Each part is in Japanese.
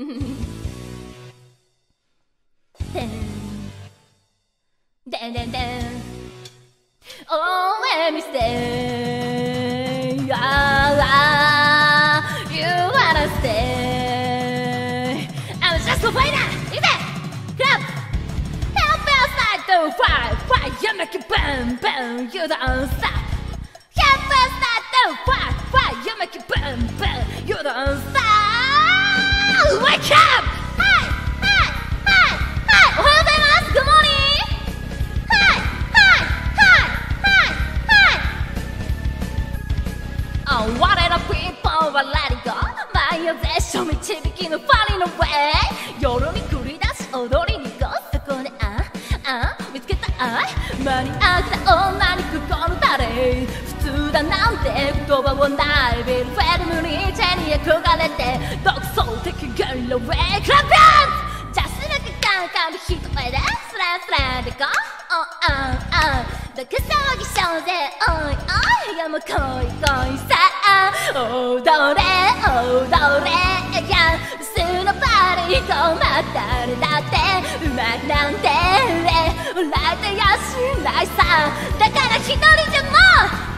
でんでんでん Oh let me stay ah, You wanna stay I'm just a fighter いくぜ Clap Help us like the fire Fire you make it burn burn You don't stop Help us like the fire Fire you make it burn burn You don't stop people are letting go 毎夜絶唱導きの Falling away 夜に繰り出し踊りに行こうそこでああ見つけた愛間に合った女に心だれ普通だなんて言葉をないビルフェルムにチェに憧れて独創的ゲリラウェイクラップジャスラクカンカンで一重でスラスラでこうおあんあんバカ騒ぎしようぜおいおいやもう恋恋さ踊れ踊れ。や素のバリーとま誰だってうまくなんて笑えてやしないさ。だから一人でも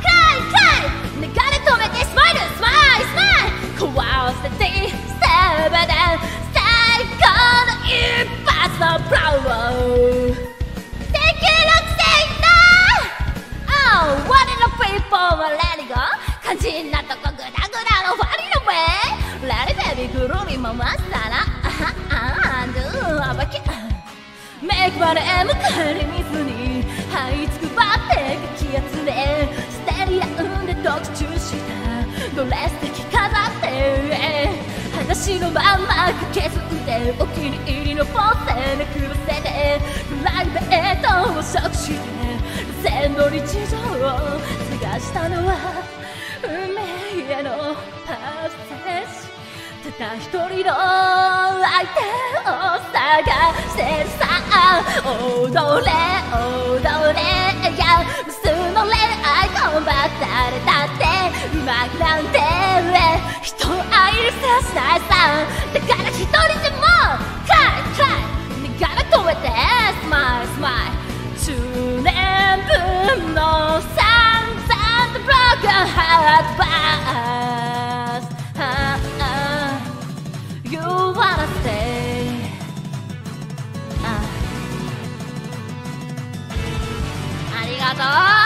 クラ肝心なとこグダグダのファリのウェイ Let it baby ぐるり回したら。あはあドゥ暴きメイクバレー向かり水に這いつくばってかき集めステリア産んで特注したドレス的飾って裸足のまんま駆けずってお気に入りのポーセめくらせてプライベートを食して全部日常を探したのは運命へのパステージただ一人の相手を探してるさ踊れ踊れや無数の恋愛コンバ誰だってうまくなんて人を愛さしないさだから一人ハートバース You wanna stay? あありがとう。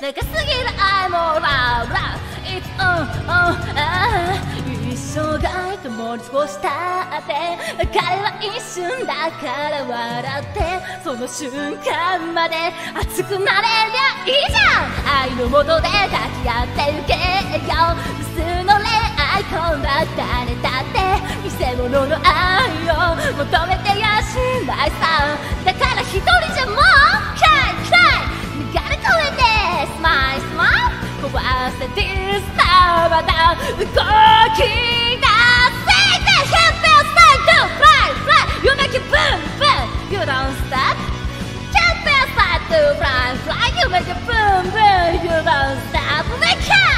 長すぎる愛もラブラブいつうんうんうん一生涯共に過ごしたって彼は一瞬だから笑ってその瞬間まで熱くなれりゃいいじゃん愛のもとで抱き合ってゆけよ無数の恋愛こんな誰だって偽物の愛を求め is now, now the cooking that say that hip feels like go fly, fly. You make it boom, boom. You don't stop. Hip feels like to fly, fly. You make it boom, boom. You don't stop. Make it.